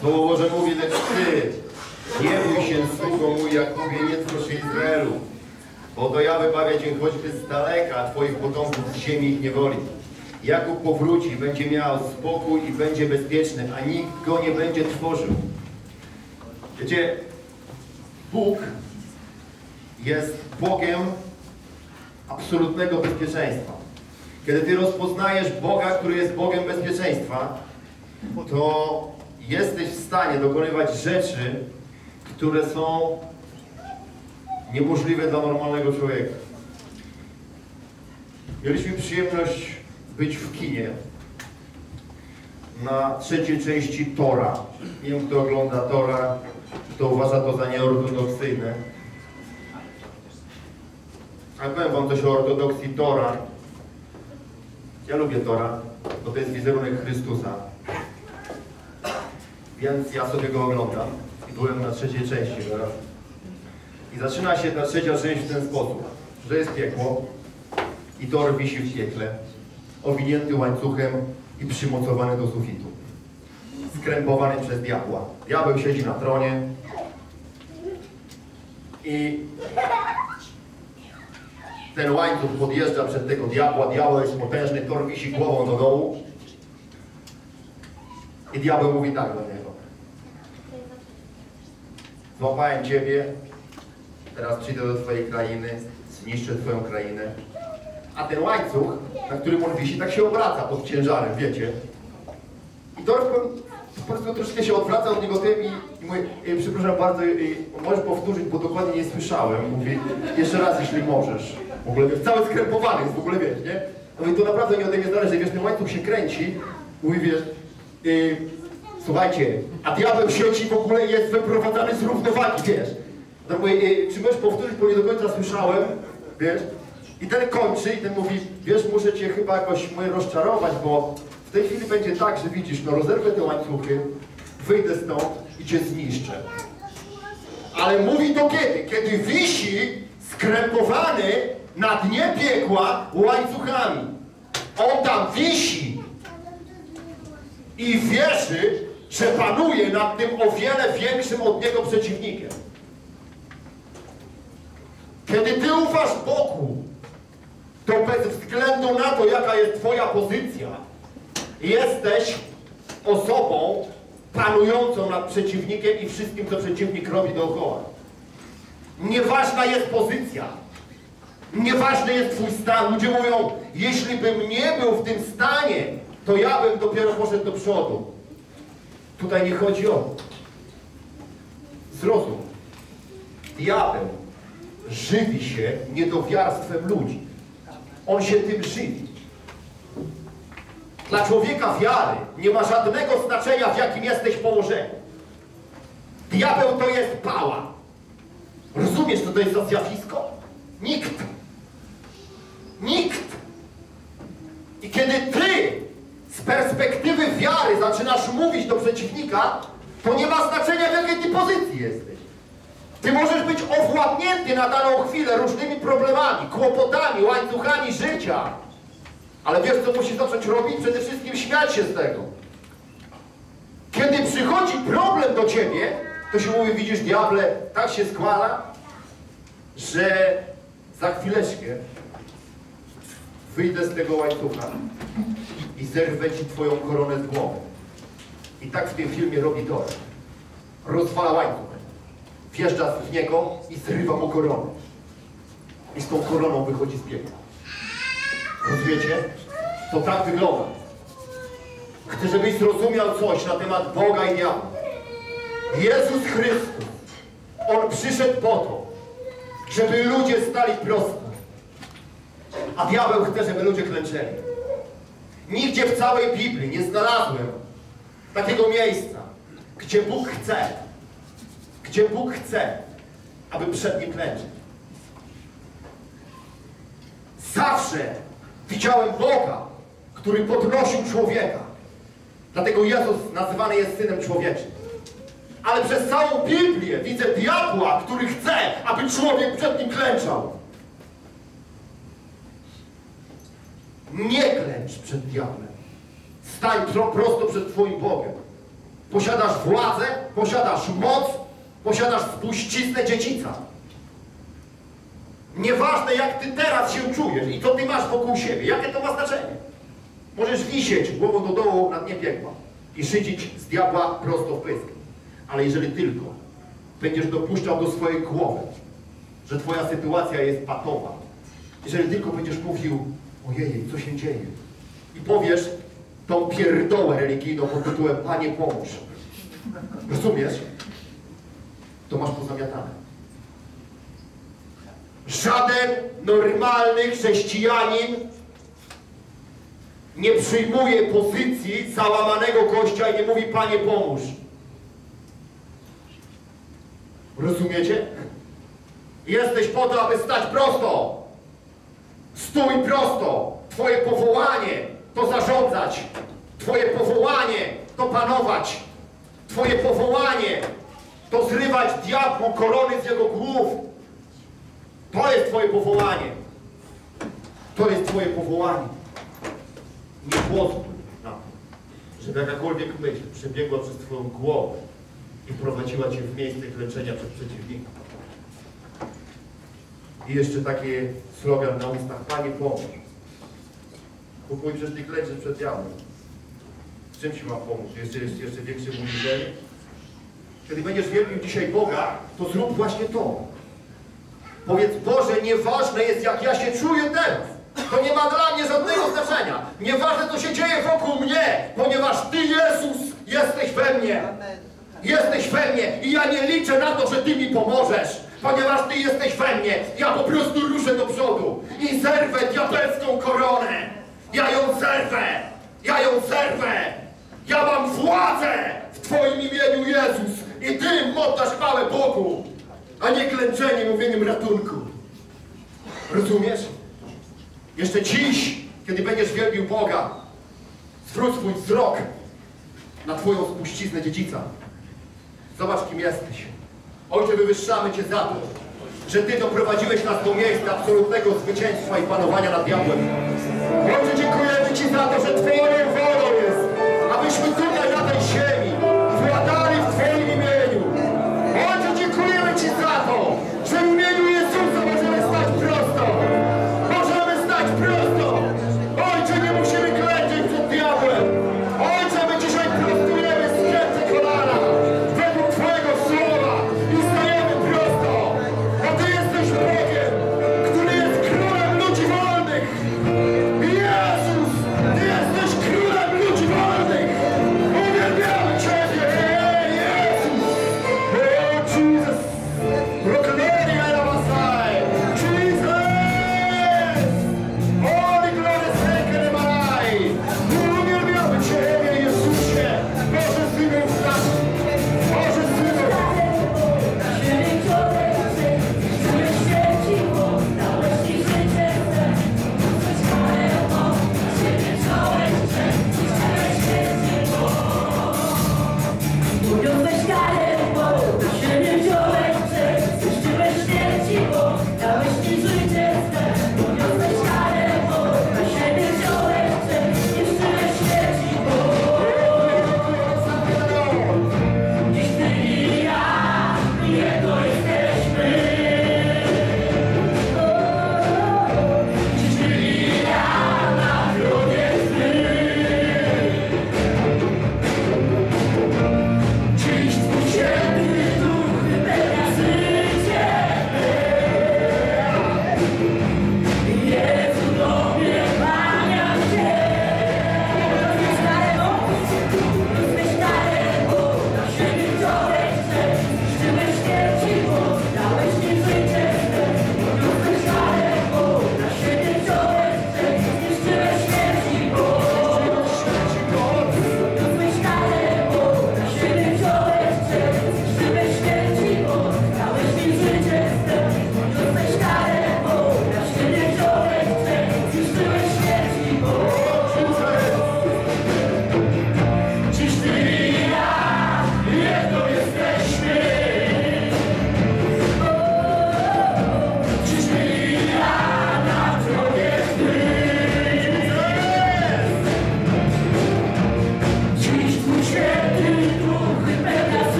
Słowo Boże mówi, lecz Ty nie bój się, sługo mój Jakubie, nie trosz Izraelu, bo to ja wybawię Cię choćby z daleka, Twoich potomków z ziemi ich niewoli. Jakub powróci, będzie miał spokój i będzie bezpieczny, a nikt go nie będzie trwożył. Wiecie, Bóg jest Bogiem absolutnego bezpieczeństwa. Kiedy Ty rozpoznajesz Boga, który jest Bogiem bezpieczeństwa, to jesteś w stanie dokonywać rzeczy, które są niemożliwe dla normalnego człowieka. Mieliśmy przyjemność być w kinie na trzeciej części Tora. Nie wiem, kto ogląda Tora, kto uważa to za nieortodoksyjne. Ale powiem wam coś o ortodoksji Tora. Ja lubię Tora, bo to jest wizerunek Chrystusa. Więc ja sobie go oglądam. I byłem na trzeciej części teraz. I zaczyna się ta trzecia część w ten sposób, że jest piekło i Tor wisi w piekle, owinięty łańcuchem i przymocowany do sufitu. Skrępowany przez diabła. Diabeł siedzi na tronie i ten łańcuch podjeżdża przed tego diabła, diabeł jest potężny, Tor wisi głową do dołu i diabeł mówi tak do niego. Złapałem Ciebie, teraz przyjdę do Twojej krainy, zniszczę Twoją krainę. A ten łańcuch, na którym on wisi, tak się obraca pod ciężarem, wiecie. I Tor po prostu troszkę się odwraca od niego tym i, i mówi, e, przepraszam bardzo, e, możesz powtórzyć, bo dokładnie nie słyszałem. Mówi, jeszcze raz, jeśli możesz. W ogóle wiesz, cały skrępowany jest, w ogóle wiesz, nie? No i to naprawdę nie ode mnie zależy, wiesz, ten łańcuch się kręci, mówi, wiesz, słuchajcie, a diabeł sieci w ogóle jest wyprowadzany z równowagi, wiesz. No mówię, e, czy możesz powtórzyć, bo nie do końca słyszałem, wiesz. I ten kończy i ten mówi, wiesz, muszę cię chyba jakoś mówię, rozczarować, bo w tej chwili będzie tak, że widzisz, no rozerwę te łańcuchy, wyjdę stąd i cię zniszczę. Ale mówi to kiedy? Kiedy wisi skrępowany na dnie piekła łańcuchami. On tam wisi i wierzy, że panuje nad tym o wiele większym od niego przeciwnikiem. Kiedy ty ufasz Bogu, to bez względu na to, jaka jest twoja pozycja, jesteś osobą panującą nad przeciwnikiem i wszystkim, co przeciwnik robi dookoła. Nieważna jest pozycja. Nieważny jest twój stan. Ludzie mówią, jeśli bym nie był w tym stanie, to ja bym dopiero poszedł do przodu. Tutaj nie chodzi o. Zrozum. Diabeł żywi się niedowiarstwem ludzi. On się tym żywi. Dla człowieka wiary nie ma żadnego znaczenia, w jakim jesteś położeniu. Diabeł to jest pała. Rozumiesz, co to jest za zjawisko? Nikt. Nikt. I kiedy ty z perspektywy wiary zaczynasz mówić do przeciwnika, to nie ma znaczenia, w jakiej ty pozycji jesteś. Ty możesz być owładnięty na daną chwilę różnymi problemami, kłopotami, łańcuchami życia. Ale wiesz, co musisz zacząć robić? Przede wszystkim śmiać się z tego. Kiedy przychodzi problem do ciebie, to się mówi, widzisz, diable, tak się składa, że za chwileczkę wyjdę z tego łańcucha i zerwę ci twoją koronę z głowy. I tak w tym filmie robi to. Rozwala łańcuch. Wjeżdża w niego i zrywa mu koronę. I z tą koroną wychodzi z piekła. Rozumiecie? To tak wygląda. Chcę, żebyś zrozumiał coś na temat Boga i diabła. Jezus Chrystus, On przyszedł po to, żeby ludzie stali prosto. A diabeł chce, żeby ludzie klęczeli. Nigdzie w całej Biblii nie znalazłem takiego miejsca, gdzie Bóg chce, gdzie Bóg chce, aby przed Nim klęczeć. Zawsze widziałem Boga, który podnosił człowieka. Dlatego Jezus nazywany jest Synem Człowieczym. Ale przez całą Biblię widzę diabła, który chce, aby człowiek przed nim klęczał. Nie klęcz przed diabłem. Stań pro, prosto przed Twoim Bogiem. posiadasz władzę, posiadasz moc, posiadasz spuściznę dziedzica. Nieważne jak ty teraz się czujesz i co ty masz wokół siebie, jakie to ma znaczenie. Możesz wisieć głową do dołu na dnie piekła i szydzić z diabła prosto w pysk. Ale jeżeli tylko będziesz dopuszczał do swojej głowy, że twoja sytuacja jest patowa, jeżeli tylko będziesz mówił, ojej, co się dzieje, i powiesz tą pierdołę religijną pod tytułem Panie pomóż. Rozumiesz? To masz pozamiatane. Żaden normalny chrześcijanin nie przyjmuje pozycji załamanego gościa i nie mówi Panie pomóż. Rozumiecie? Jesteś po to, aby stać prosto. Stój prosto. Twoje powołanie to zarządzać. Twoje powołanie to panować. Twoje powołanie to zrywać diabłu korony z jego głów. To jest Twoje powołanie. To jest Twoje powołanie. Nie pozwól na to, żeby jakakolwiek myśl przebiegła przez Twoją głowę i prowadziła Cię w miejsce klęczenia przed przeciwnikiem. I jeszcze taki slogan na ustach, Panie pomóż. Kupuj Ty klęczysz przed. W czym Ci ma pomóc? Jeszcze, jeszcze, jeszcze większym uniżeniem? Kiedy będziesz wielbił dzisiaj Boga, to zrób właśnie to. Powiedz, Boże, nieważne jest jak ja się czuję teraz. To nie ma dla mnie żadnego znaczenia. Nieważne co się dzieje wokół mnie, ponieważ Ty, Jezus, jesteś we mnie. Jesteś we mnie i ja nie liczę na to, że Ty mi pomożesz, ponieważ Ty jesteś we mnie. Ja po prostu ruszę do przodu i zerwę diabelską koronę. Ja ją zerwę. Ja ją zerwę. Ja mam władzę w Twoim imieniu, Jezus. I Ty oddasz chwałę Bogu, a nie klęczenie mówieniem ratunku. Rozumiesz? Jeszcze dziś, kiedy będziesz wielbił Boga, zwróć swój wzrok na Twoją spuściznę dziedzica. Zobacz, kim jesteś. Ojcze, wywyższamy Cię za to, że Ty doprowadziłeś nas do miejsca absolutnego zwycięstwa i panowania nad diabłem. Ojcze, dziękujemy Ci za to, że Twoją wolą jest, abyśmy tutaj na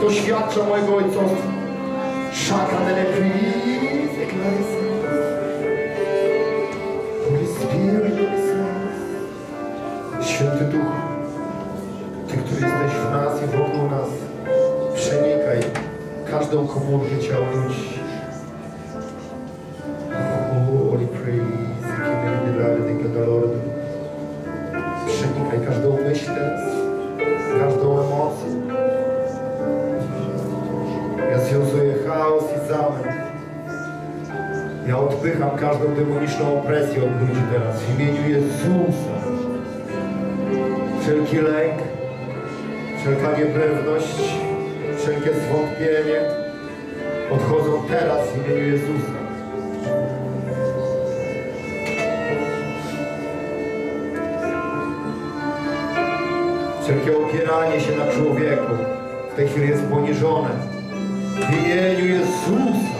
doświadcza mojego ojcostwa. Szaka Holy Spirit. Święty Duchu, Ty, który jesteś w nas i wokół nas, przenikaj każdą komórkę ciała ludzi. Ja odpycham każdą demoniczną opresję od ludzi teraz w imieniu Jezusa. Wszelki lęk, wszelka niepewność, wszelkie zwątpienie odchodzą teraz w imieniu Jezusa. Wszelkie opieranie się na człowieku w tej chwili jest poniżone. W imieniu Jezusa.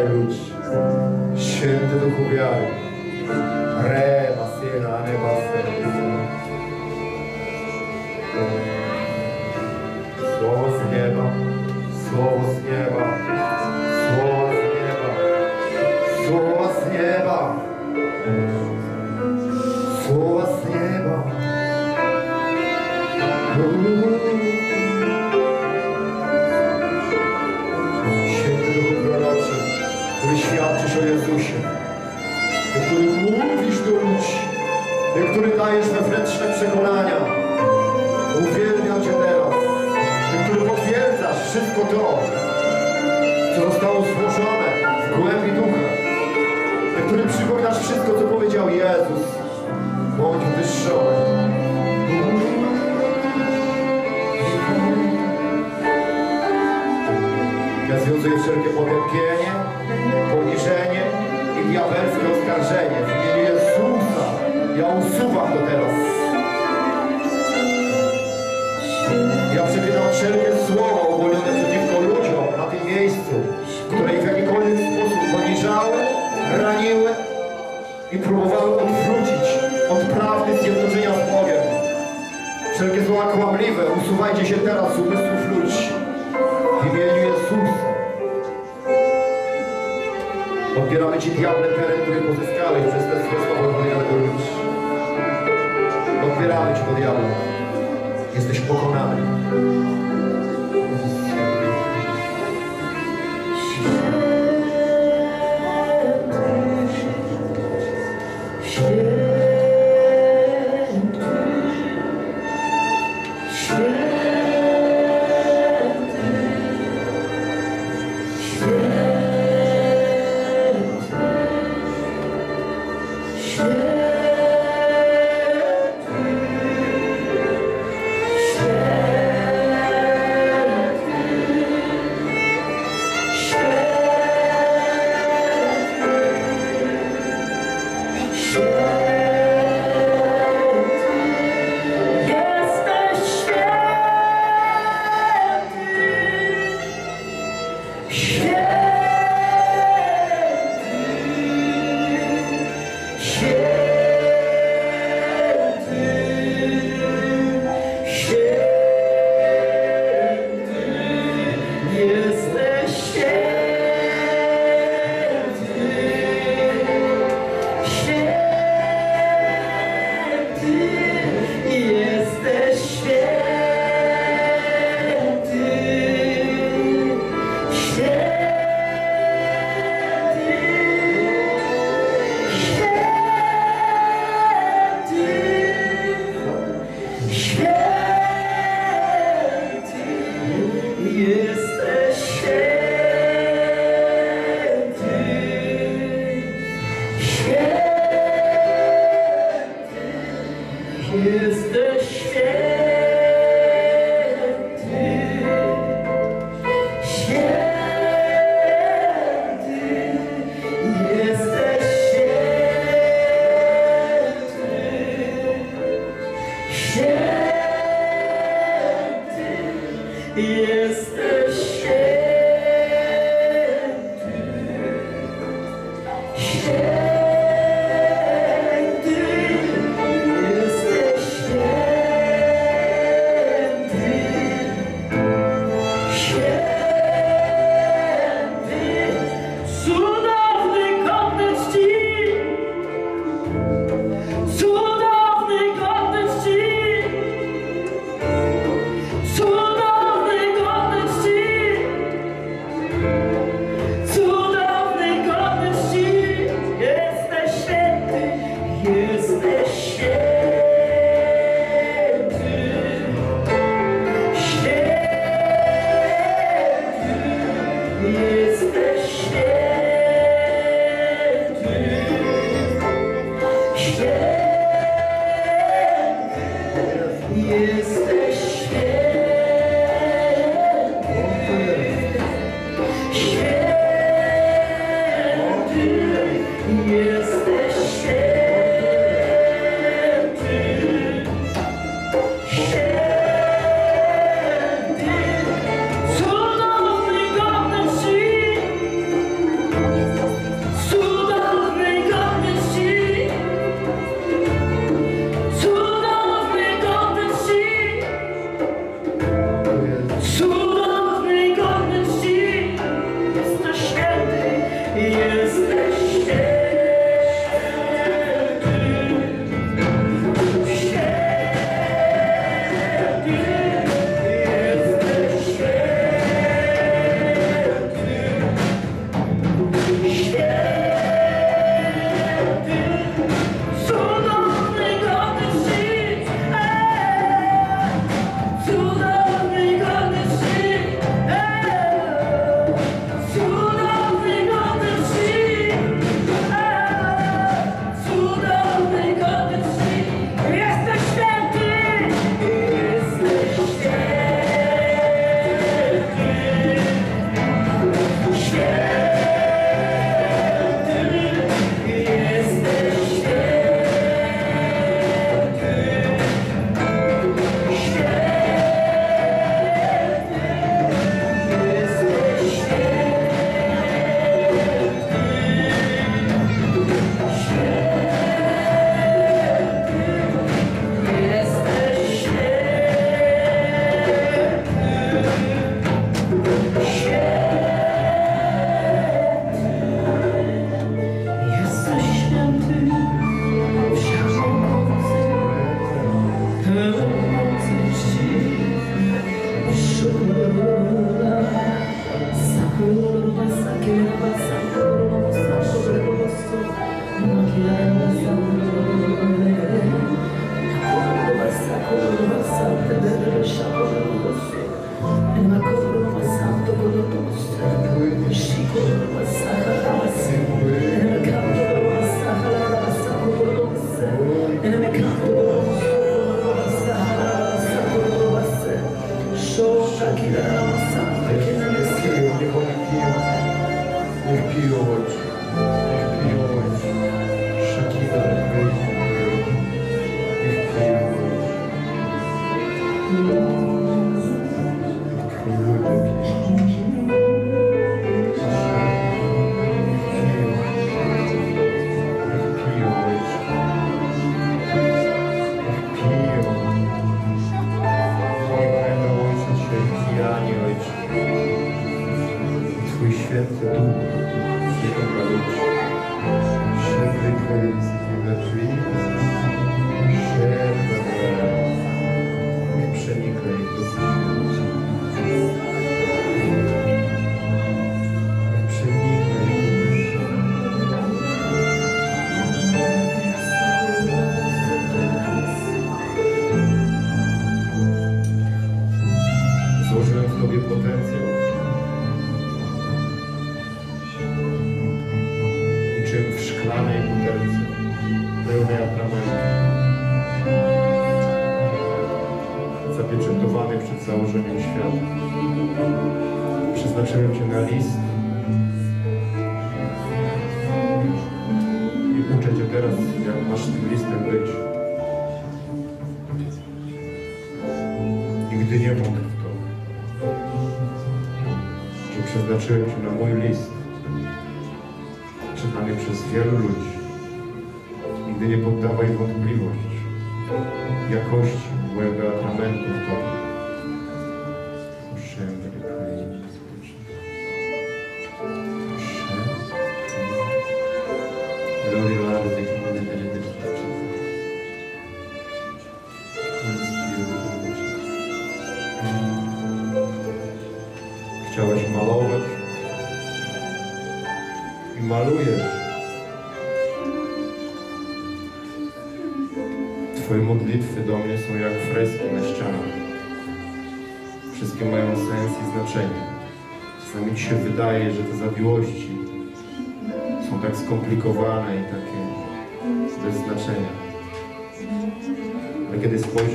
Przenikaj ludzi. Święty Duchu wiary. Re, basena, ne, basena. Słowo z nieba, słowo z nieba, słowo z nieba, słowo z nieba, zostało złożone w głębi ducha. Ty, który przypominasz wszystko, co powiedział Jezus. Bądź wyższony. Ja związuję wszelkie potępienie, poniżenie i diabelskie oskarżenie. W imieniu Jezusa ja usuwam to teraz. Ja przeczytam wszelkie słowa uwolnione przeciwko ludziom na tym miejscu, usuwajcie się teraz z umysłów ludzi. W imieniu Jezusa. Odbieramy Ci diable teren, który pozyskałeś przez te swoje słowa do ludzi. Odbieramy Ci to diable. Jesteś pokonany.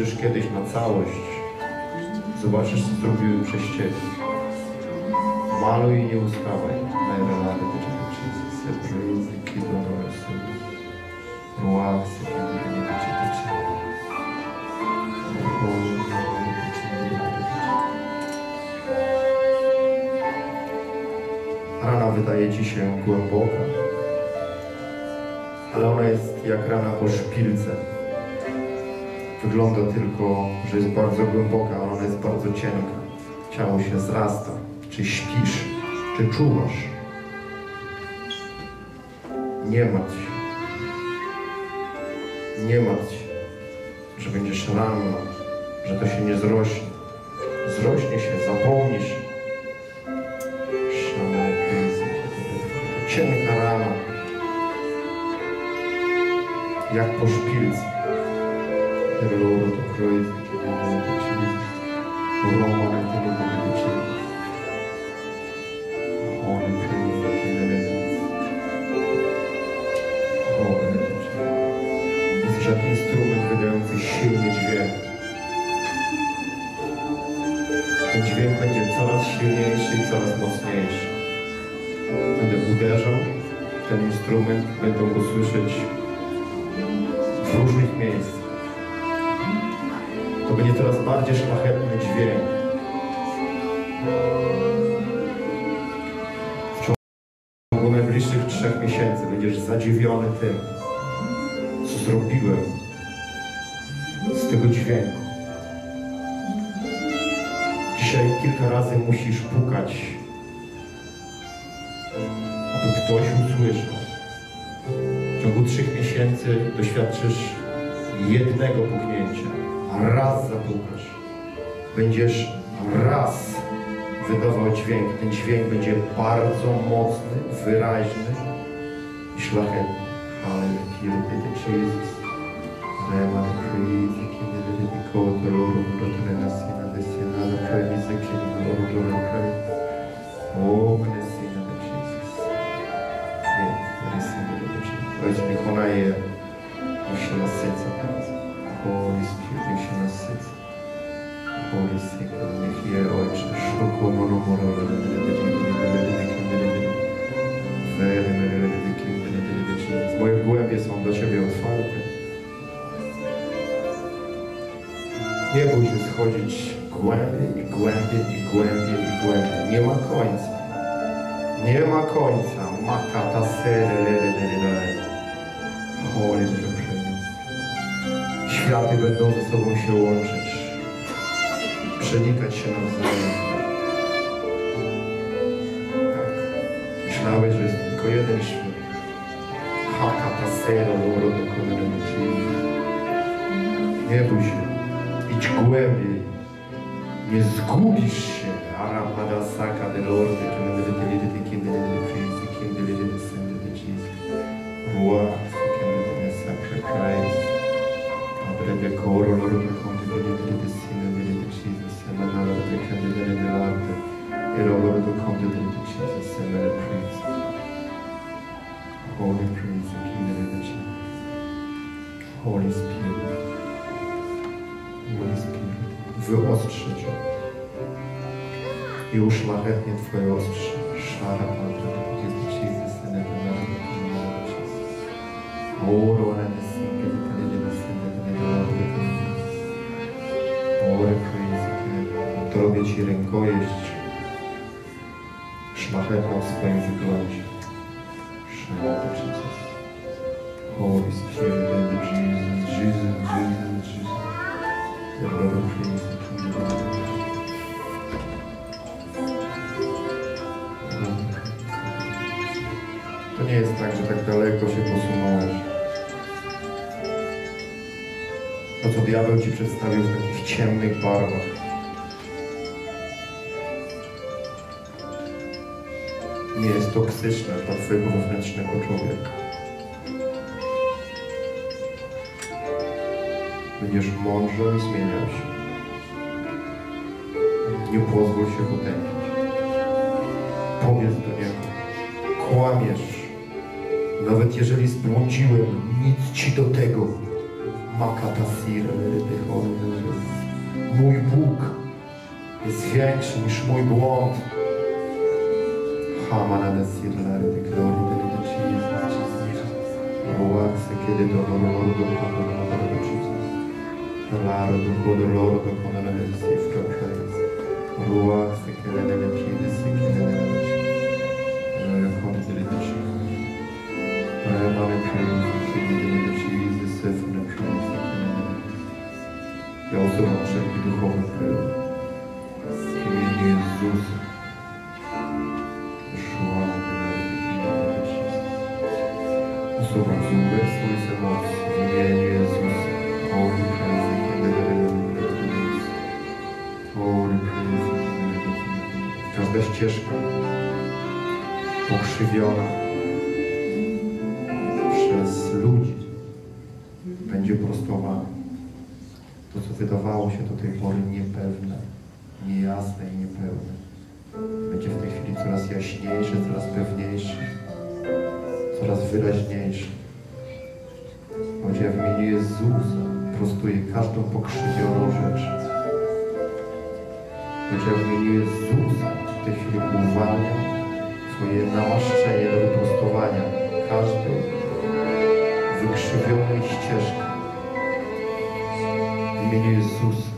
Spojrzysz kiedyś na całość, zobaczysz, co zrobiły przez Ciebie. Maluj i nie ustawaj. Najrelady Rana wydaje Ci się głęboka, ale ona jest jak rana po szpilce. Wygląda tylko, że jest bardzo głęboka, ale ona jest bardzo cienka. Ciało się zrasta. Czy śpisz, czy czuwasz? Nie martw się. Nie martw się, że będziesz ranna, że to się nie zrośnie. Zrośnie się, zapomnisz. Cienka rana, jak po szpilce. Loro to kroi, kiedy nie będzie Roma na kiedy nie będzie Holy praise, kiedy nie Holy Jesteś jak instrument wydający silny dźwięk. Ten dźwięk będzie coraz silniejszy i coraz mocniejszy. Będę uderzał ten instrument, będą go słyszeć w różnych miejscach. Coraz bardziej szlachetny dźwięk. W ciągu najbliższych trzech miesięcy będziesz zadziwiony tym, co zrobiłem z tego dźwięku. Dzisiaj kilka razy musisz pukać, aby ktoś usłyszał. W ciągu trzech miesięcy doświadczysz jednego puknięcia, raz zapukasz. Będziesz raz wydawał dźwięk. Ten dźwięk będzie bardzo mocny, wyraźny i szlachetny. Hallelujah, Jesus. Rema praise, kiedy będzie koło loro, rotrena syna de syna, the praise, kiedy loro, loro praise. O, de Jesus. Nie, nie syna de Jesus. Powiedz mi, ona je, Moje głębie są do Ciebie otwarte. Nie bój się schodzić głębiej i głębiej i głębiej i głębiej. Nie ma końca. Nie ma końca. Makata lele. Holy Spirit. Światy będą ze sobą się łączyć. Przenikać się nawzajem. Myślałeś, że jest tylko jeden świat. Hakata sery, loro, dokonane Nie bój się. Idź głębiej. Nie zgubisz się. Arapada saka de lorde, Twoje ostrze. Szara Padre, jest Jesus, and let it praise. Oro na nesinke, wykalenie na synne, Holy praise the kingdom. Drobie Ci rękojeść szlachetną w swoim wyglądzie. Co diabeł Ci przedstawił w takich ciemnych barwach. nie jest toksyczne dla Twojego wewnętrznego człowieka. Będziesz mądrze zmieniał się. Nie pozwól się potępić. Powiedz do Niego. Kłamiesz. Nawet jeżeli zbłądziłem, nic Ci do tego. Makatasir, Mój Bóg jest większy niż mój błąd. Hamana da Sirla, the glory se chiede dolore do condono do Jesus. Laro do codoloro do condono del sifra praise. Ruach se chiede nelle chiede se ścieżka pokrzywiona przez ludzi będzie prostowana. To, co wydawało się do tej pory niepewne, niejasne i niepełne, będzie w tej chwili coraz jaśniejsze, coraz pewniejsze, coraz wyraźniejsze. Ja w imieniu Jezusa prostuję każdą pokrzywioną rzecz. Ja w imieniu Jezusa chwili uwalniam Twoje namaszczenie do wyprostowania każdej wykrzywionej ścieżki. W imieniu Jezusa.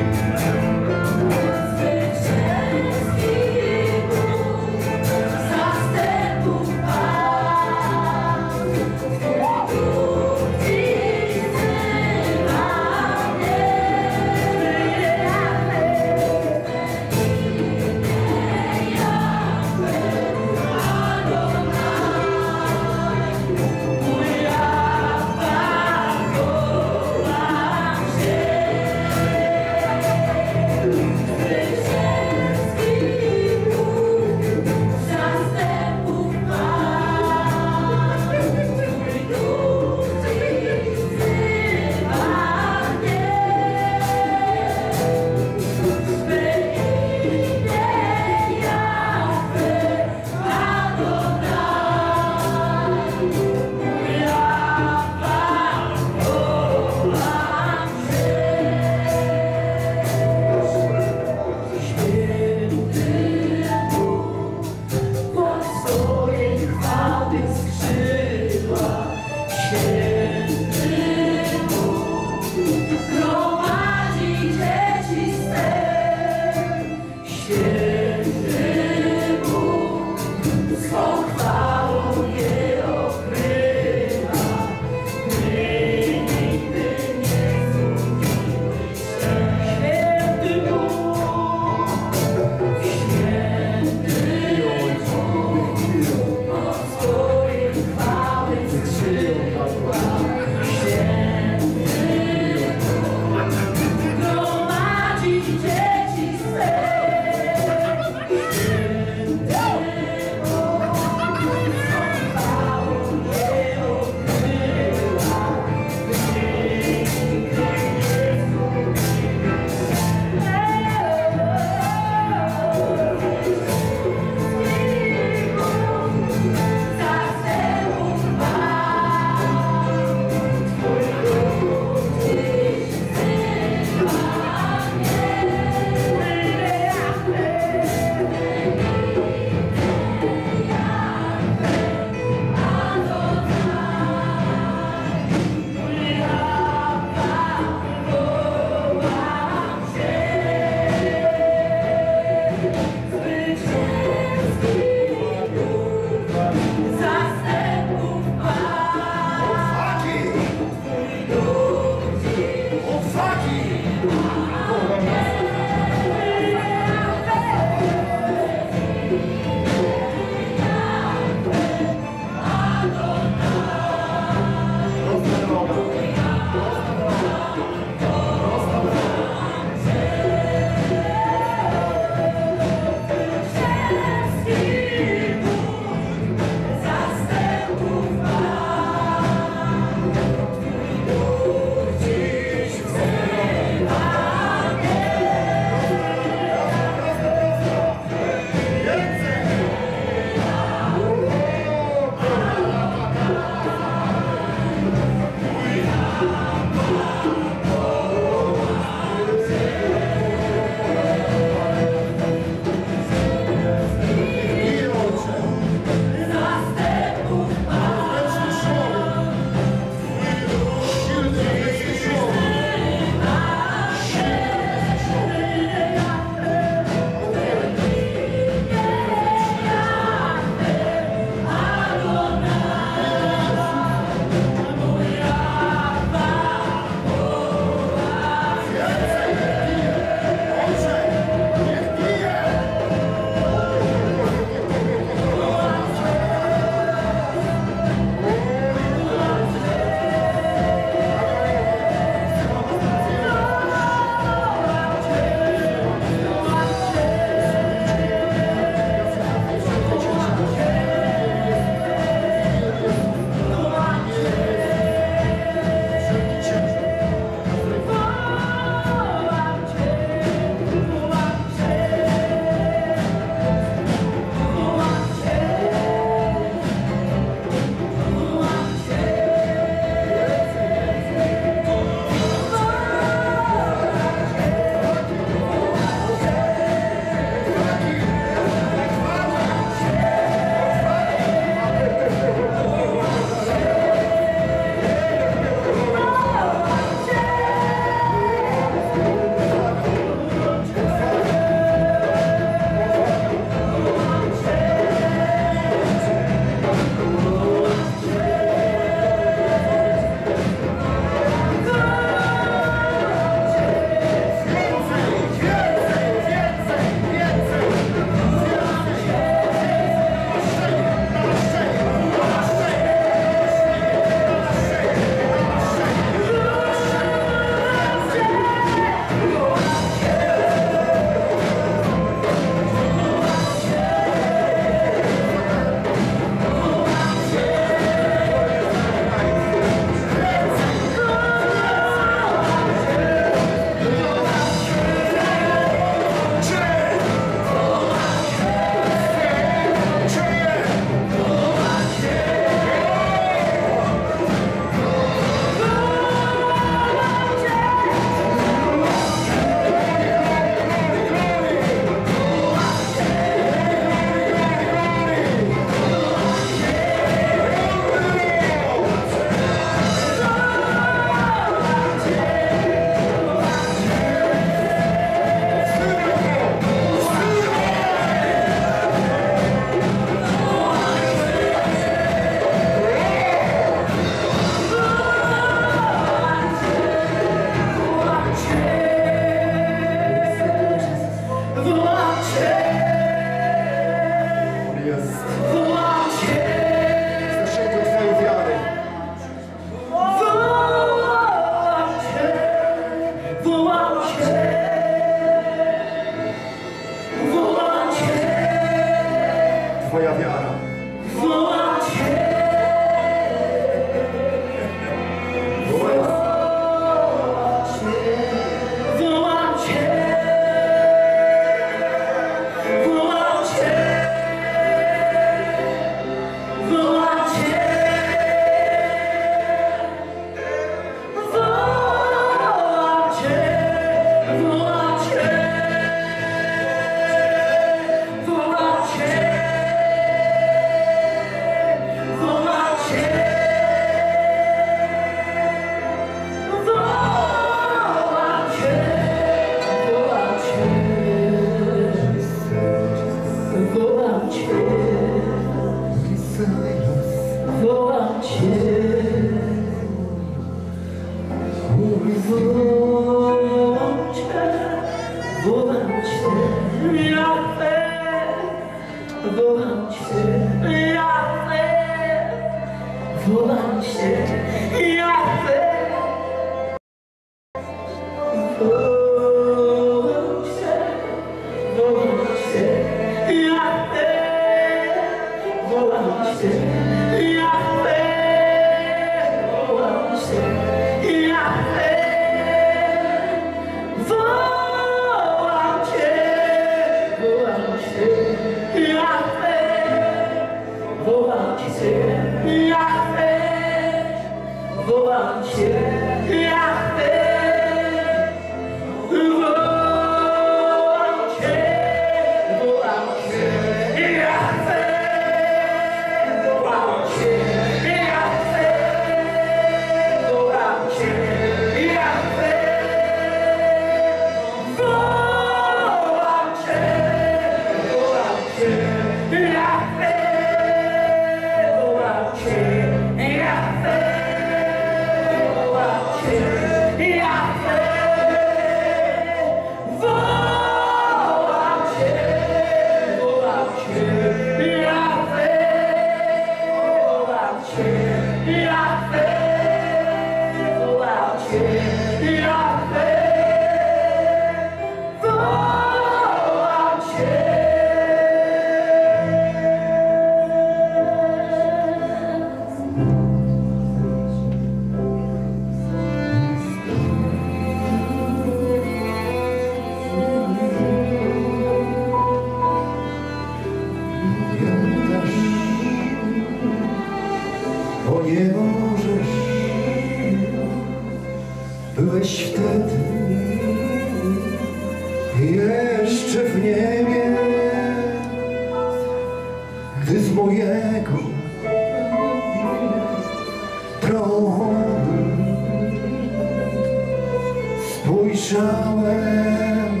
Spojrzałem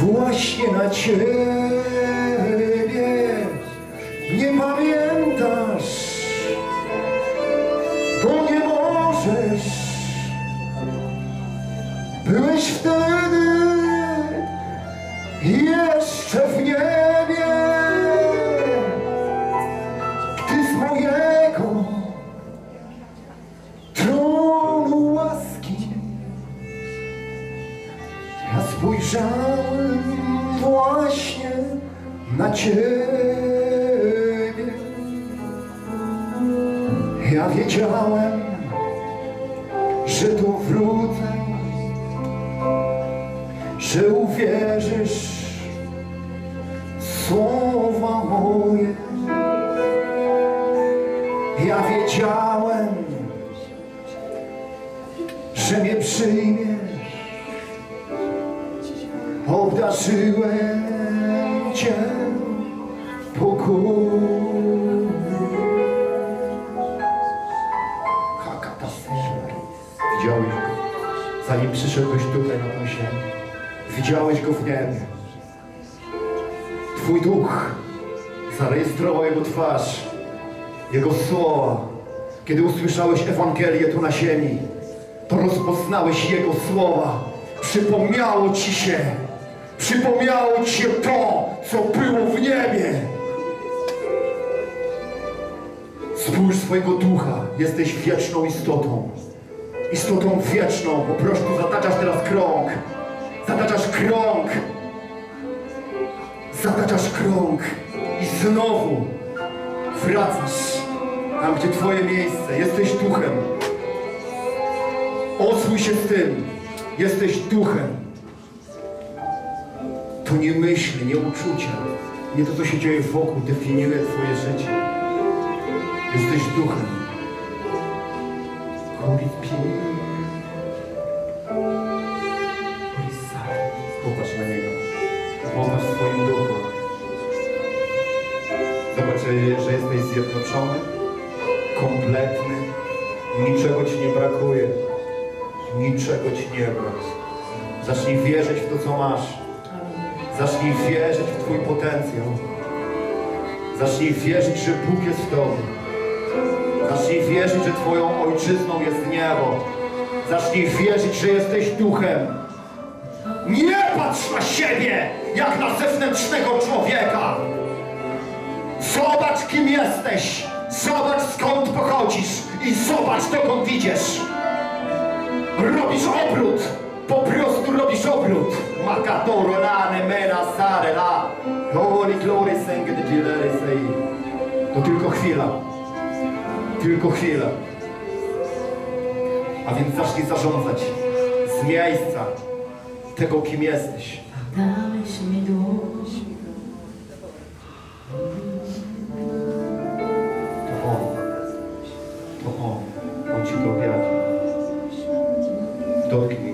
właśnie na Ciebie. Nie pamiętasz, bo nie możesz. Byłeś wtedy ciebie. Ja wiedziałem usłyszałeś Ewangelię tu na ziemi, to rozpoznałeś Jego słowa. Przypomniało Ci się, przypomniało Ci się to, co było w niebie. Spójrz swojego ducha, jesteś wieczną istotą. Istotą wieczną, po prostu zataczasz teraz krąg. Zataczasz krąg. Zataczasz krąg i znowu wracasz tam, gdzie Twoje miejsce. Jesteś duchem. Osłuj się z tym. Jesteś duchem. To nie myśli, nie uczucia. Nie to, co się dzieje wokół, definiuje Twoje życie. Jesteś duchem. Spirit. Popatrz na Niego. Popatrz swoim duchu. Zobacz, że- że jesteś zjednoczony, kompletny. Niczego Ci nie brakuje. Niczego Ci nie brak. Zacznij wierzyć w to, co masz. Zacznij wierzyć w Twój potencjał. Zacznij wierzyć, że Bóg jest w Tobie. Zacznij wierzyć, że Twoją ojczyzną jest niebo. Zacznij wierzyć, że jesteś duchem. Nie patrz na siebie jak na zewnętrznego człowieka. Zobacz, kim jesteś. Zobacz, skąd pochodzisz. I zobacz, dokąd idziesz. Robisz obrót. Po prostu robisz obrót. Makatoro lane mena sare la. Holy glory sęgę de sei. To tylko chwila. Tylko chwila. A więc zacznij zarządzać z miejsca tego, kim jesteś. Dałeś mi To On. On Ci to objawi. Dotknij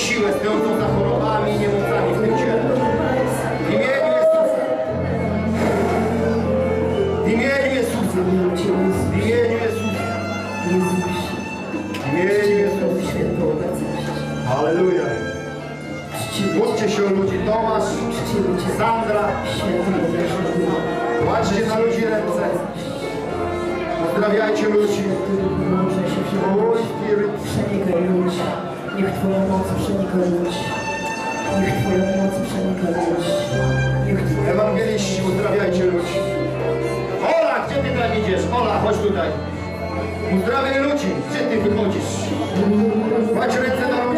siłę stojącą za chorobami i niemocami w tym ciele. W imieniu Jezusa. W imieniu Jezusa. W imieniu Jezusa. W imieniu Jezusa. Halleluja. Módlcie się ludzi. Tomasz, Sandra. Kładźcie na ludzi ręce. Pozdrawiajcie ludzi. Holy Spirit. Niech Twoja moc przenika ludzi. Niech Twoja moc przenika ludzi. Niech Twoja Ewangeliści, uzdrawiajcie ludzi. Ola, gdzie ty tam idziesz? Ola, chodź tutaj. Uzdrawiaj ludzi. Gdzie ty wychodzisz? Kładź ręce na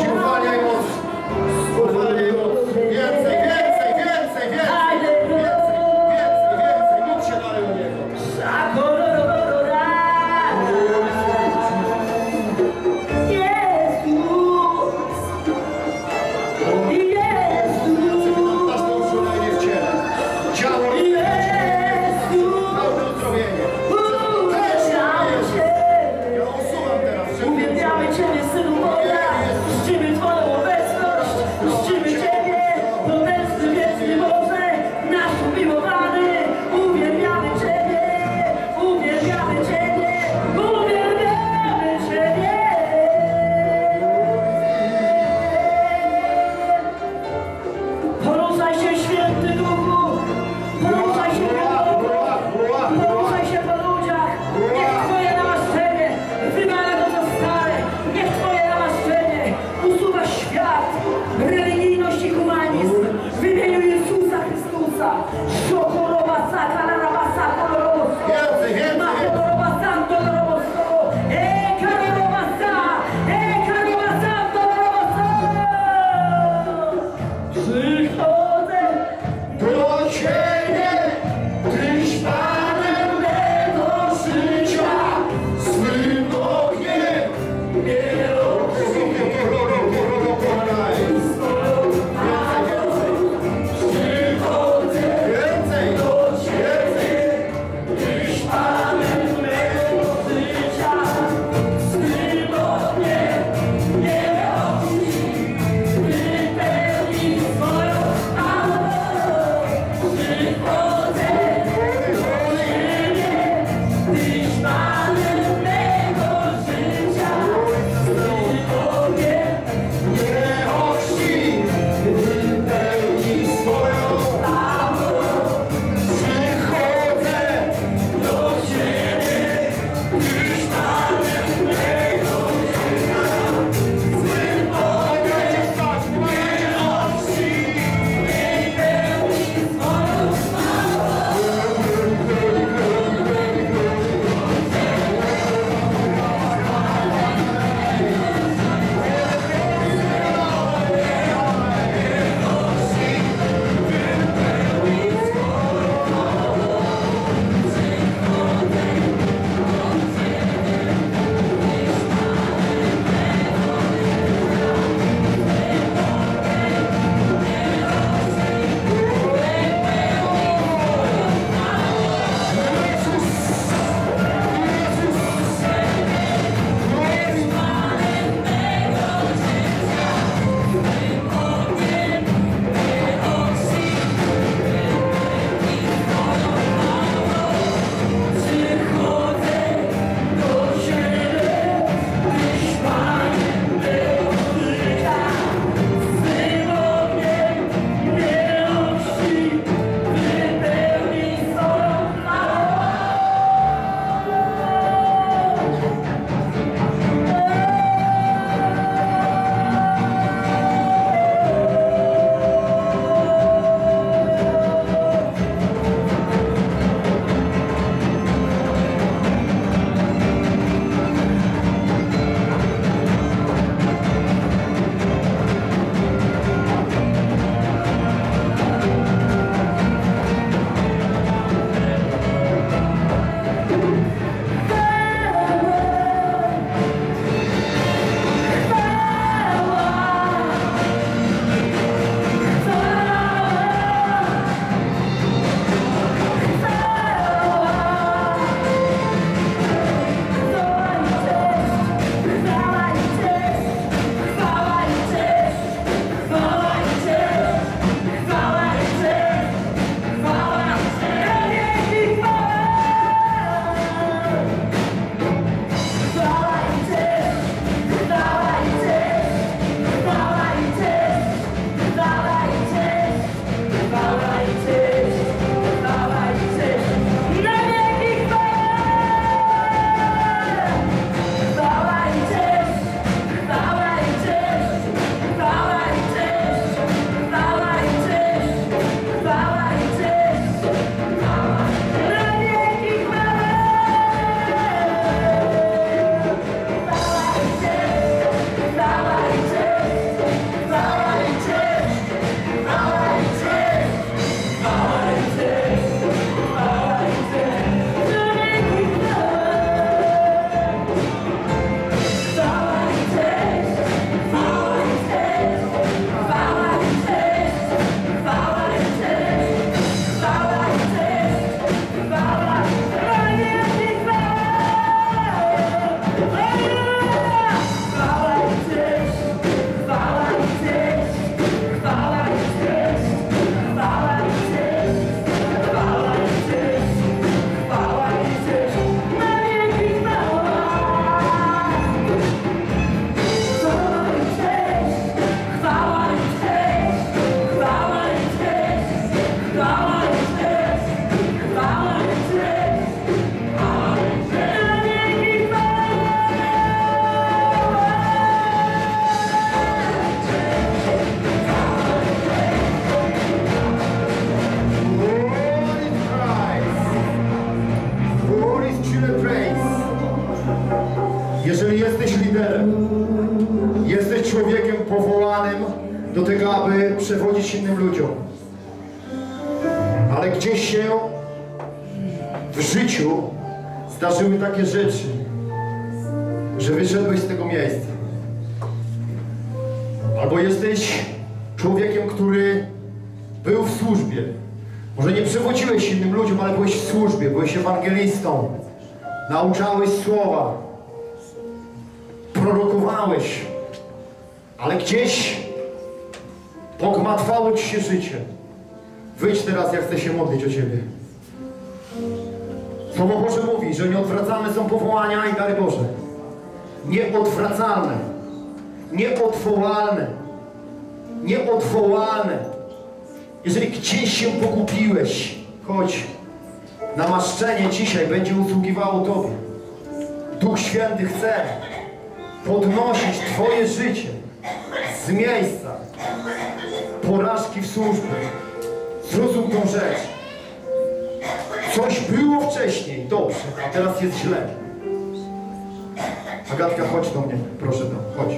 Nieodwołalne. Jeżeli gdzieś się pogubiłeś, chodź. Namaszczenie dzisiaj będzie usługiwało Tobie. Duch Święty chce podnosić Twoje życie z miejsca porażki w służbie. Zrozum tą rzecz. Coś było wcześniej dobrze, a teraz jest źle. Agatka, chodź do mnie, proszę tam, chodź.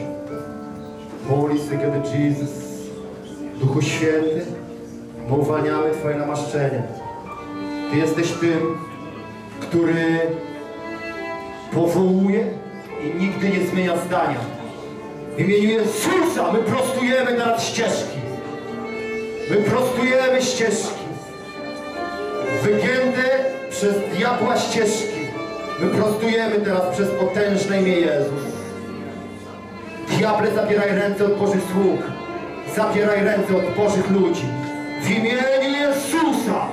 Holy Secret Jesus, Duchu Święty, my uwalniamy Twoje namaszczenie. Ty jesteś tym, który powołuje i nigdy nie zmienia zdania. W imieniu Jezusa my prostujemy teraz ścieżki. My prostujemy ścieżki. Wygięte przez diabła ścieżki. My prostujemy teraz przez potężne imię Jezus. Diable, zabieraj ręce od Bożych sług. Zabieraj ręce od Bożych ludzi. W imieniu Jezusa.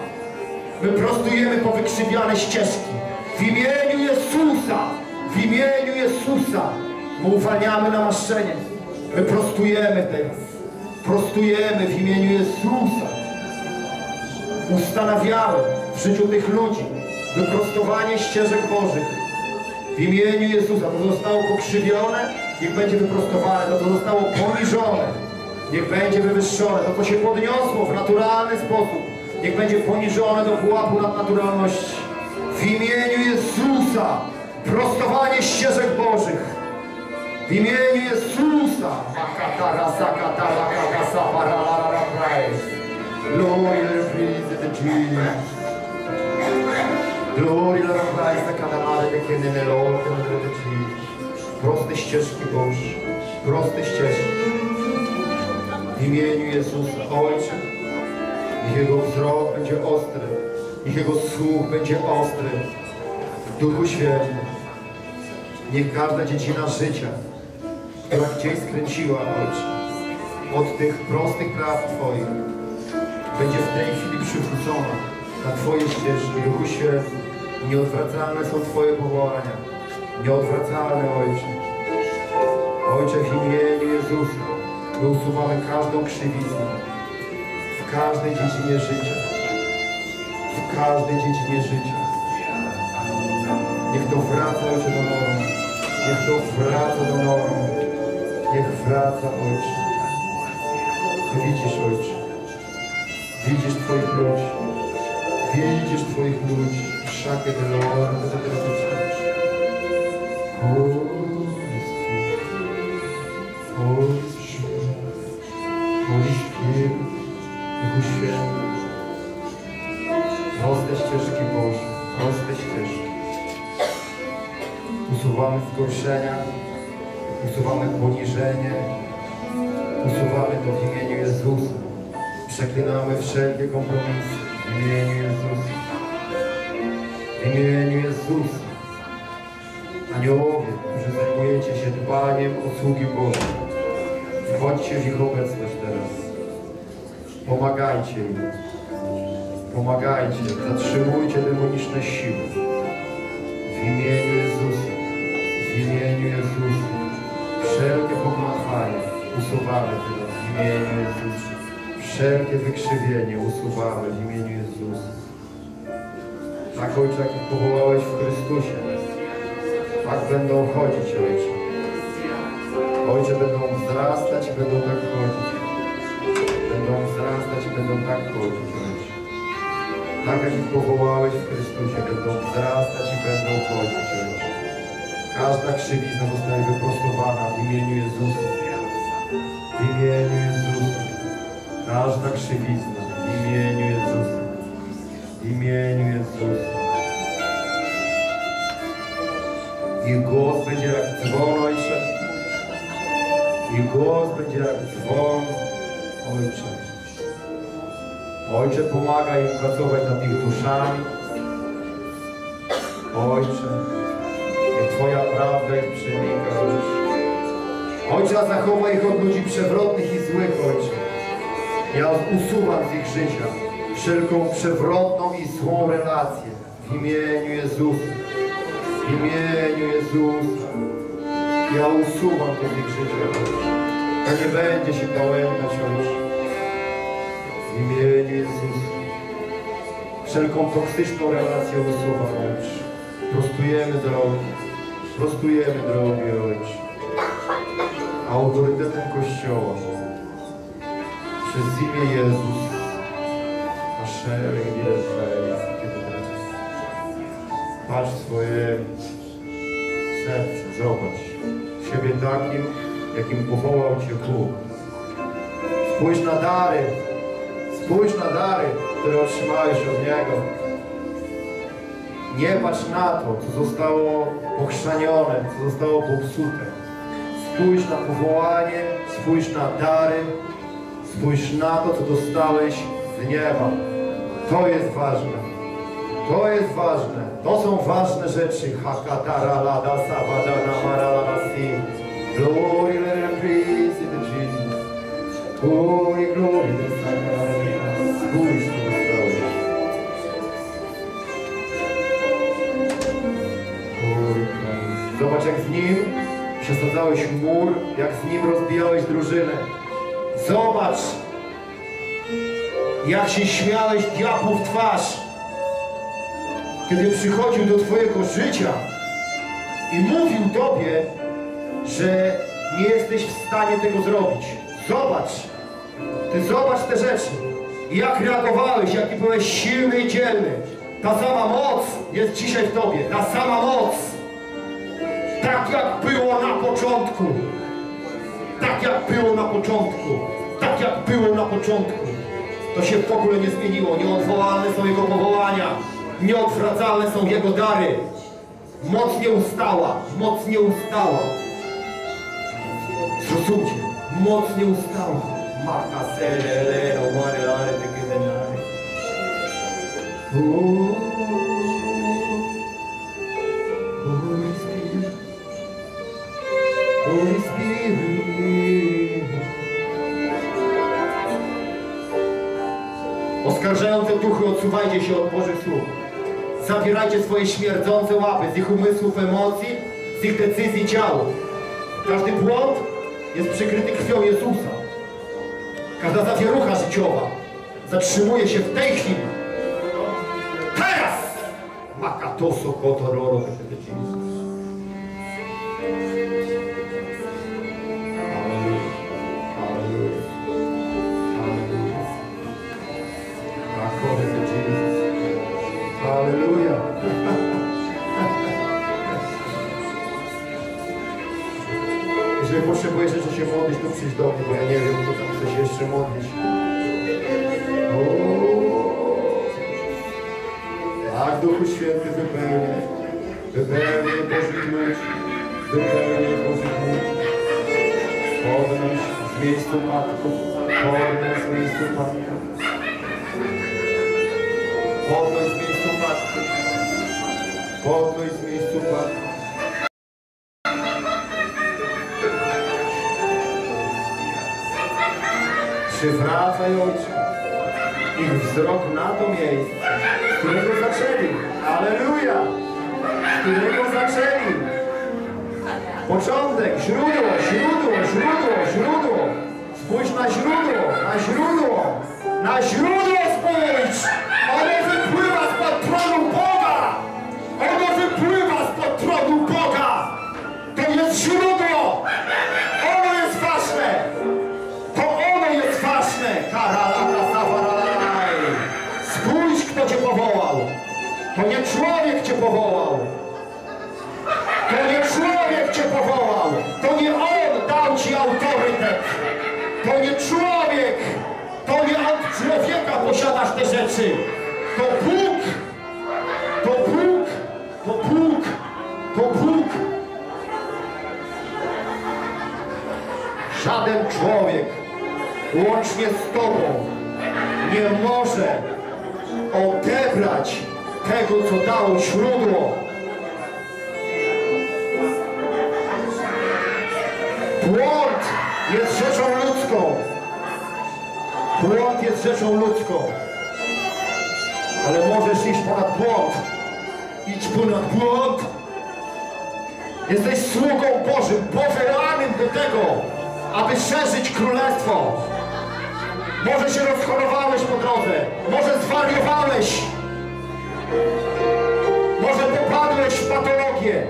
My prostujemy powykrzywiane ścieżki. W imieniu Jezusa. W imieniu Jezusa. My uwalniamy namaszczenie. My prostujemy teraz. Prostujemy w imieniu Jezusa. Ustanawiamy w życiu tych ludzi wyprostowanie ścieżek Bożych. W imieniu Jezusa. To zostało pokrzywione, niech będzie wyprostowane. To, co zostało poniżone, niech będzie wywyższone. To, co się podniosło w naturalny sposób, niech będzie poniżone do pułapu nadnaturalności. W imieniu Jezusa. Prostowanie ścieżek Bożych. W imieniu Jezusa. Kakasa, paralala, praise. Glory, the Jesus. Glory, sakatara, the kingdom, Lord, the. Proste ścieżki Boże. Proste ścieżki. W imieniu Jezusa. Ojcze, niech Jego wzrok będzie ostry. Niech Jego słuch będzie ostry. Duchu Świętym. Niech każda dziedzina życia, która gdzieś skręciła, Ojcze, od tych prostych praw Twoich, będzie w tej chwili przywrócona na Twoje ścieżki, Duchu Święty. Nieodwracalne są Twoje powołania. Nieodwracalne, Ojcze. Ojcze, w imieniu Jezusa, my usuwamy każdą krzywizną w każdej dziedzinie życia. W każdej dziedzinie życia. Niech to wraca, Ojcze, do normy. Niech to wraca do normy. Niech wraca, Ojcze. Ty widzisz, Ojcze. Widzisz Twoich ludzi. Widzisz Twoich ludzi. Szakie de Lord, de de zgorszenia, usuwamy poniżenie, usuwamy to w imieniu Jezusa. Przeklinamy wszelkie kompromisy w imieniu Jezusa. W imieniu Jezusa. Aniołowie, którzy zajmujecie się dbaniem o sługi Boże, wchodźcie w ich obecność teraz. Pomagajcie im. Pomagajcie, zatrzymujcie demoniczne siły. W imieniu Jezusa, w imieniu Jezusa, wszelkie pogmatwanie usuwamy teraz w imieniu Jezusa. Wszelkie wykrzywienie usuwamy w imieniu Jezusa. Tak Ojcze, jak powołałeś w Chrystusie, tak będą chodzić, Ojcze. Ojcze, będą wzrastać i będą tak chodzić. Będą wzrastać i będą tak chodzić, Ojcze. Tak jak powołałeś w Chrystusie, będą wzrastać i będą chodzić, Ojcze. Każda krzywizna zostaje wyprostowana w imieniu Jezusa. W Każda krzywizna w imieniu Jezusa. W imieniu Jezusa. Ich głos będzie jak dzwon, Ojcze. Ich głos będzie jak dzwon, Ojcze. Ojcze, pomaga im pracować nad ich duszami. Ojcze, Twoja prawda ich przenika, Ojcze. Zachowaj ich od ludzi przewrotnych i złych, Ojcze. Ja usuwam z ich życia wszelką przewrotną i złą relację w imieniu Jezusa. W imieniu Jezusa. Ja usuwam to z ich życia, Ojcze. To nie będzie się pałętać, Ojcze. W imieniu Jezusa. Wszelką toksyczną relację usuwam, Ojcze. Prostujemy drogi. Prostujemy drogi, Ojcze. Autorytetem Kościoła przez imię Jezus a szereg wiele Patrz swoje serce, zobacz siebie takim, jakim powołał Cię Bóg. Spójrz na dary, spójrz na dary, które otrzymałeś od Niego. Nie patrz na to, co zostało pochrzanione, co zostało popsute. Spójrz na powołanie, spójrz na dary, spójrz na to, co dostałeś z nieba. To jest ważne. To jest ważne. To są ważne rzeczy. Hakatara lada sabadana marala si. Glory, let and praise to Jesus. Glory, glory, the Son Spójrz, Zobacz, jak z Nim przesadzałeś mur, jak z Nim rozbijałeś drużynę. Zobacz, jak się śmiałeś diabłu w twarz, kiedy przychodził do Twojego życia i mówił Tobie, że nie jesteś w stanie tego zrobić. Zobacz, Ty zobacz te rzeczy. Jak reagowałeś, jaki byłeś silny i dzielny. Ta sama moc jest dzisiaj w Tobie. Ta sama moc. Tak jak było na początku. Tak jak było na początku. Tak jak było na początku. To się w ogóle nie zmieniło. Nieodwołalne są Jego powołania. Nieodwracalne są Jego dary. Moc nie ustała. Moc nie ustała. Zrozumcie. Moc nie ustała. Selelero, marelare, Oskarżające duchy, odsuwajcie się od Bożych słów. Zabierajcie swoje śmierdzące łapy z ich umysłów, emocji, z ich decyzji ciał. Każdy błąd jest przykryty krwią Jezusa. Każda zawierucha życiowa zatrzymuje się w tej chwili. Teraz! Makatoso kotororo Jeżeli potrzebujesz jeszcze się modlić, to przyjdź do mnie, bo ja nie wiem, kto tam chce się jeszcze modlić. O. Tak, Duchu Święty, wypełniaj. Wypełniaj Bożych ludzi. Wypełniaj Bożych ludzi. Podnoś z miejscu Matku. Podnoś z miejscu Matku. Podnoś z miejscu Matku. Podnoś z miejscu Matku. Przywracaj Ojcze ich wzrok na to miejsce, z którego zaczęli. Aleluja! Z którego zaczęli. Początek, źródło, źródło, źródło, źródło. Spójrz na źródło, na źródło, na źródło spójrz! To nie człowiek cię powołał! To nie człowiek cię powołał! To nie on dał ci autorytet! To nie człowiek! To nie od człowieka posiadasz te rzeczy. To Bóg. To Bóg. To Bóg. To Bóg. Żaden człowiek, łącznie z Tobą, nie może odebrać tego, co dało źródło. Błąd jest rzeczą ludzką. Błąd jest rzeczą ludzką. Ale możesz iść ponad błąd. Idź ponad błąd. Jesteś sługą Bożym, powołanym do tego, aby szerzyć królestwo. Może się rozchorowałeś po drodze, może zwariowałeś, może popadłeś w patologię,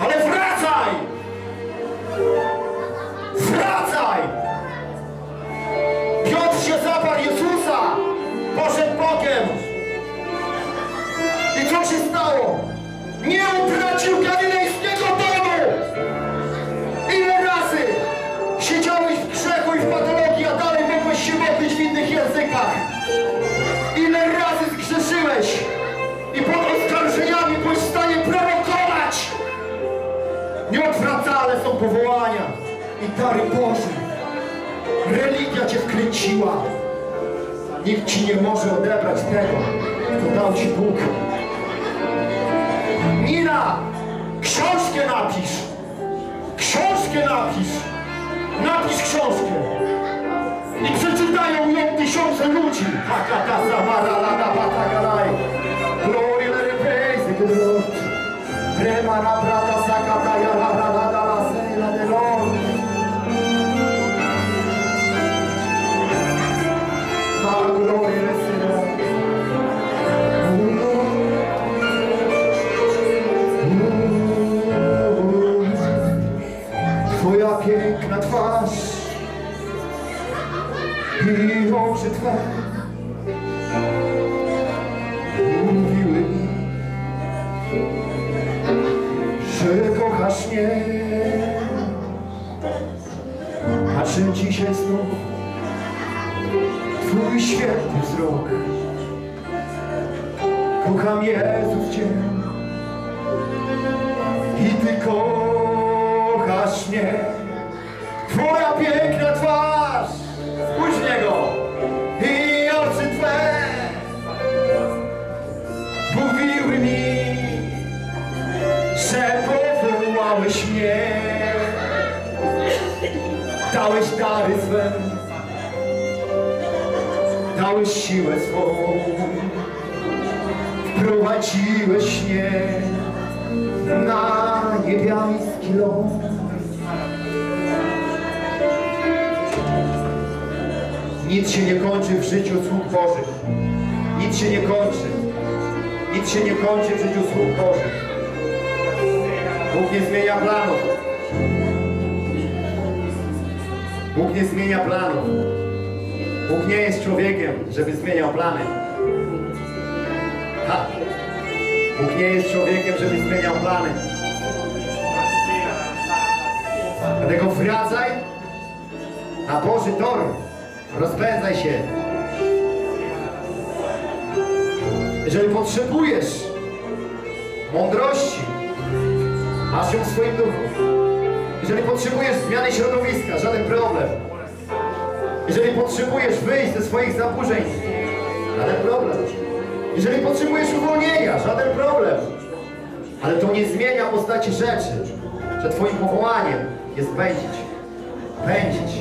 ale wracaj! Wracaj! Piotr się zaparł Jezusa, poszedł Bogiem. I co się stało? Nie utracił powołania i dary Boże. Religia cię wkręciła. Nikt ci nie może odebrać tego, co dał ci Bóg. Nina, książkę napisz. Książkę napisz. Napisz książkę. I przeczytają ją tysiące ludzi. Hakata samara lada batagalaj. Glory it praise Lord. Prema na brata sakata ya mówiły mi, że kochasz mnie. Patrzę dzisiaj znów Twój świetny wzrok. Kocham Jezus Cię i Ty kochasz mnie. Twoja piękna twarz, dałeś siłę swą, wprowadziłeś mnie na niebiański ląd. Nic się nie kończy w życiu sług Bożych. Nic się nie kończy. Nic się nie kończy w życiu sług Bożych. Bóg nie zmienia planów. Bóg nie zmienia planów. Bóg nie jest człowiekiem, żeby zmieniał plany. Ha. Bóg nie jest człowiekiem, żeby zmieniał plany. Dlatego wracaj na Boży tor. Rozpędzaj się. Jeżeli potrzebujesz mądrości, masz ją w swoim duchu. Jeżeli potrzebujesz zmiany środowiska, żaden problem. Jeżeli potrzebujesz wyjść ze swoich zaburzeń, żaden problem. Jeżeli potrzebujesz uwolnienia, żaden problem. Ale to nie zmienia postaci rzeczy, że Twoim powołaniem jest pędzić. Pędzić.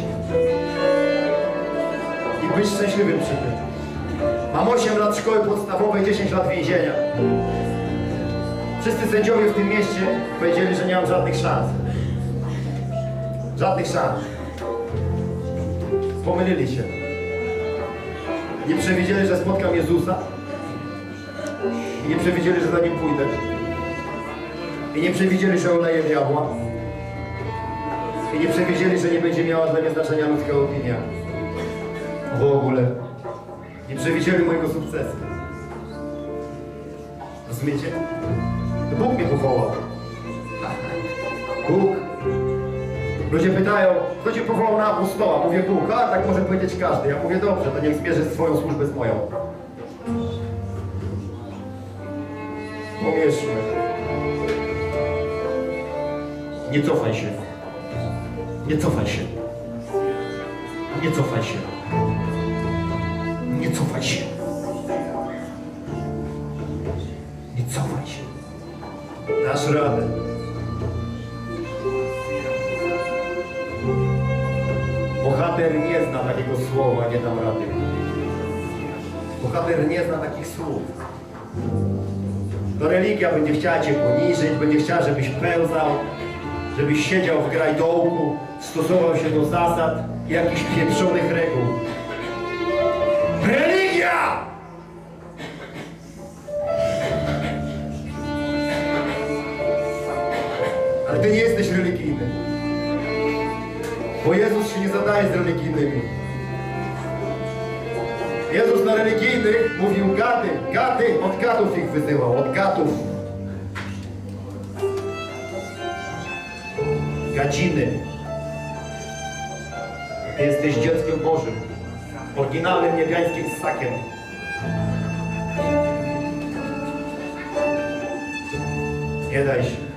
I być szczęśliwym przy tym. Mam 8 lat szkoły podstawowej, 10 lat więzienia. Wszyscy sędziowie w tym mieście powiedzieli, że nie mam żadnych szans. Żadnych szans. Pomylili się. Nie przewidzieli, że spotkam Jezusa. I nie przewidzieli, że za nim pójdę. I nie przewidzieli, że oleję diabła. I nie przewidzieli, że nie będzie miała dla mnie znaczenia ludzka opinia. W ogóle. Nie przewidzieli mojego sukcesu. Rozumiecie? To Bóg mnie powołał. Bóg. Ludzie pytają, kto cię powołał na apostoła? Mówię Bóg, a tak może powiedzieć każdy. Ja mówię, dobrze, to niech zmierzy swoją służbę z moją. Pomierzmy. Nie cofaj się. Nie cofaj się. Nie cofaj się. Nie cofaj się. Nie cofaj się. Dasz radę. Bohater nie zna takiego słowa, nie dam rady. Bohater nie zna takich słów. To religia będzie chciała cię poniżyć, będzie chciała, żebyś pełzał, żebyś siedział w grajdołku, stosował się do zasad jakichś pieprzonych reguł. Religia! Ale ty nie jesteś religijny. Bo Jezus się nie zadaje z religijnymi. Jezus na religijnych mówił gady, gady, od gadów ich wyzywał, od gadów. Gadziny. Ty jesteś dzieckiem Bożym, oryginalnym niebiańskim ssakiem. Nie daj się.